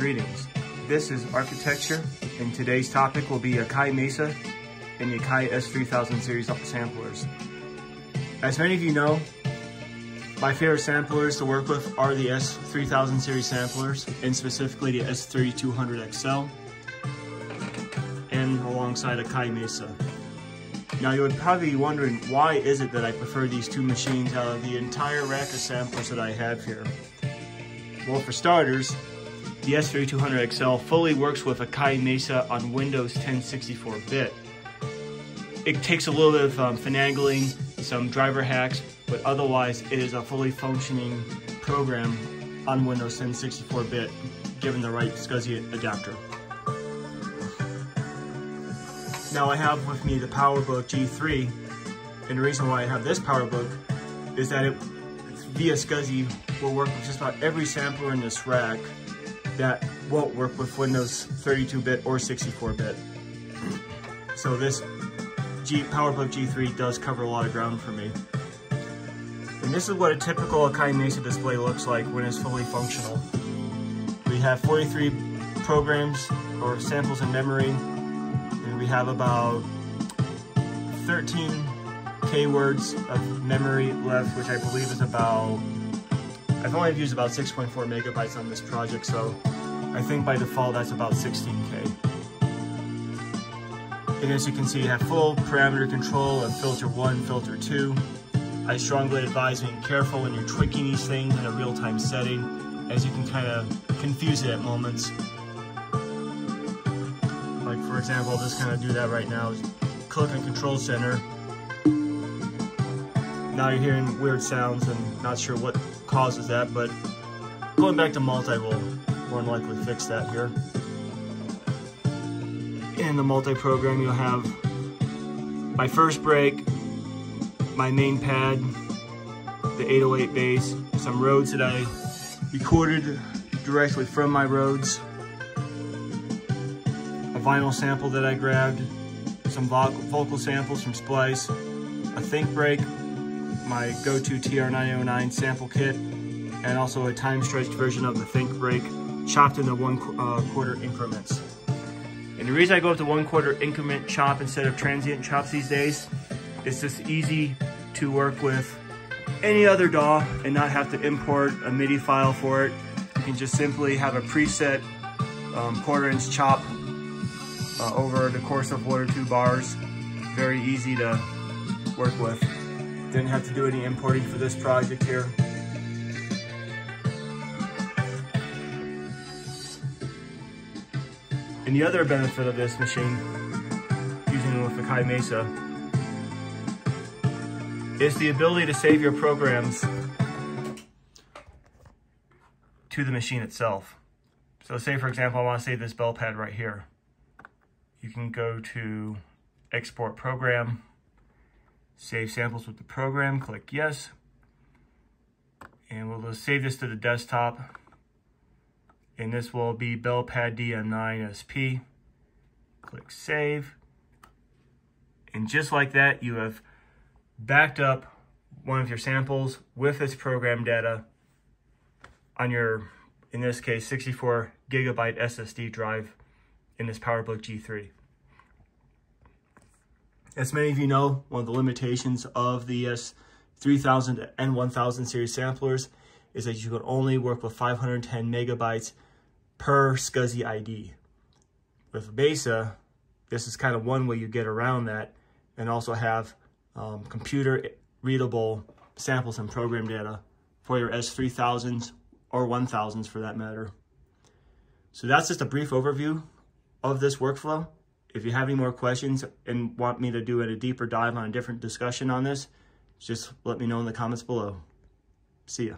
Greetings. This is architecture, and today's topic will be Akai Mesa and the Akai S3000 series samplers. As many of you know, my favorite samplers to work with are the S3000 series samplers, and specifically the S3200XL, and alongside Akai Mesa. Now you would probably be wondering, why is it that I prefer these two machines out of the entire rack of samplers that I have here? Well, for starters, the S3200XL fully works with Akai Mesa on Windows 10 64-bit. It takes a little bit of um, finagling, some driver hacks, but otherwise it is a fully functioning program on Windows 10 64-bit, given the right SCSI adapter. Now I have with me the PowerBook G3, and the reason why I have this PowerBook is that it via SCSI will work with just about every sampler in this rack that won't work with Windows 32-bit or 64-bit. So this G PowerBook G3 does cover a lot of ground for me. And this is what a typical Akai Mesa display looks like when it's fully functional. We have 43 programs or samples in memory, and we have about 13 K words of memory left, which I believe is about, I've only used about 6.4 megabytes on this project, so I think by default that's about 16K. And as you can see, you have full parameter control of filter one, filter two. I strongly advise being careful when you're tweaking these things in a real-time setting, as you can kind of confuse it at moments. Like for example, I'll just kind of do that right now. Click on Control Center, now you're hearing weird sounds and not sure what causes that, but going back to multi will more than likely fix that here. In the multi-program, you'll have my first break, my main pad, the 808 bass, some Rhodes that I recorded directly from my Rhodes, a vinyl sample that I grabbed, some vocal samples from Splice, a think break, my go-to TR909 sample kit, and also a time stretched version of the Think Break, chopped into one uh, quarter increments. And the reason I go with the one quarter increment chop instead of transient chops these days, it's just easy to work with any other DAW and not have to import a MIDI file for it. You can just simply have a preset um, quarter inch chop uh, over the course of one or two bars. Very easy to work with. Didn't have to do any importing for this project here. And the other benefit of this machine, using it with the Akai Mesa, is the ability to save your programs to the machine itself. So say for example, I want to save this bell pad right here. You can go to export program, Save samples with the program, click yes. And we'll save this to the desktop. And this will be Bellpad DM9 SP. Click save. And just like that, you have backed up one of your samples with this program data on your, in this case, 64 gigabyte SSD drive in this PowerBook G3. As many of you know, one of the limitations of the S3000 and 1000 series samplers is that you can only work with 510 megabytes per SCSI ID. With Mesa, this is kind of one way you get around that and also have um, computer readable samples and program data for your S3000s or 1000s for that matter. So that's just a brief overview of this workflow. If you have any more questions and want me to do a deeper dive on a different discussion on this, just let me know in the comments below. See ya.